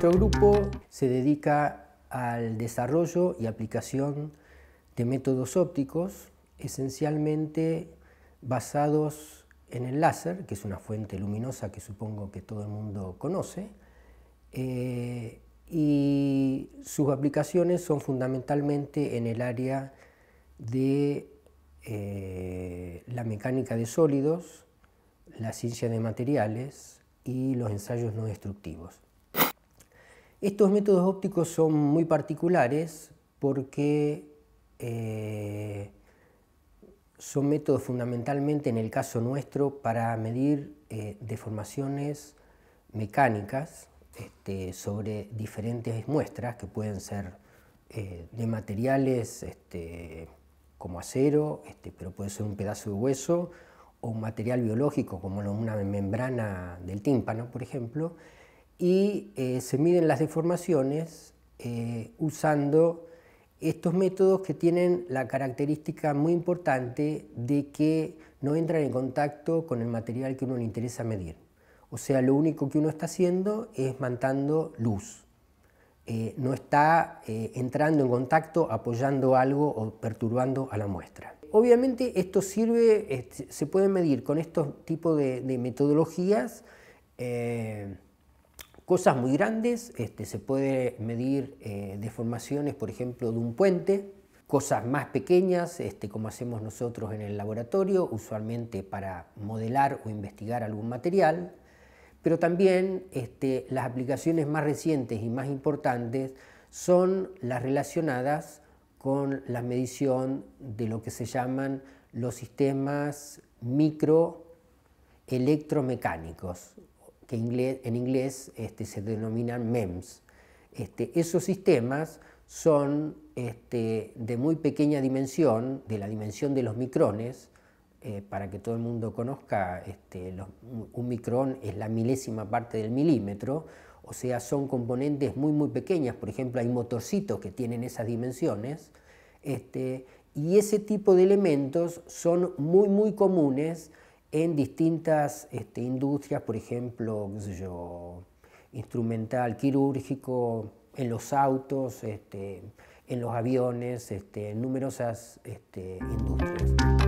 Nuestro grupo se dedica al desarrollo y aplicación de métodos ópticos, esencialmente basados en el láser, que es una fuente luminosa que supongo que todo el mundo conoce, eh, y sus aplicaciones son fundamentalmente en el área de eh, la mecánica de sólidos, la ciencia de materiales y los ensayos no destructivos. Estos métodos ópticos son muy particulares porque eh, son métodos fundamentalmente, en el caso nuestro, para medir eh, deformaciones mecánicas este, sobre diferentes muestras que pueden ser eh, de materiales este, como acero, este, pero puede ser un pedazo de hueso o un material biológico como una membrana del tímpano, por ejemplo, y eh, se miden las deformaciones eh, usando estos métodos que tienen la característica muy importante de que no entran en contacto con el material que uno le interesa medir. O sea, lo único que uno está haciendo es mandando luz. Eh, no está entrando en contacto, apoyando algo o perturbando a la muestra. Obviamente esto sirve, este, se puede medir con estos tipos de, metodologías cosas muy grandes, este, se puede medir eh, deformaciones, por ejemplo, de un puente, cosas más pequeñas, este, como hacemos nosotros en el laboratorio, usualmente para modelar o investigar algún material, pero también este, las aplicaciones más recientes y más importantes son las relacionadas con la medición de lo que se llaman los sistemas microelectromecánicos que en inglés este, se denominan MEMS. Este, esos sistemas son este, de muy pequeña dimensión, de la dimensión de los micrones, eh, para que todo el mundo conozca, un micrón es la milésima parte del milímetro, o sea, son componentes muy, muy pequeñas, por ejemplo, hay motorcitos que tienen esas dimensiones, y ese tipo de elementos son muy, muy comunes en distintas este, industrias, por ejemplo, instrumental, quirúrgico, en los autos, este, en los aviones, este, en numerosas industrias.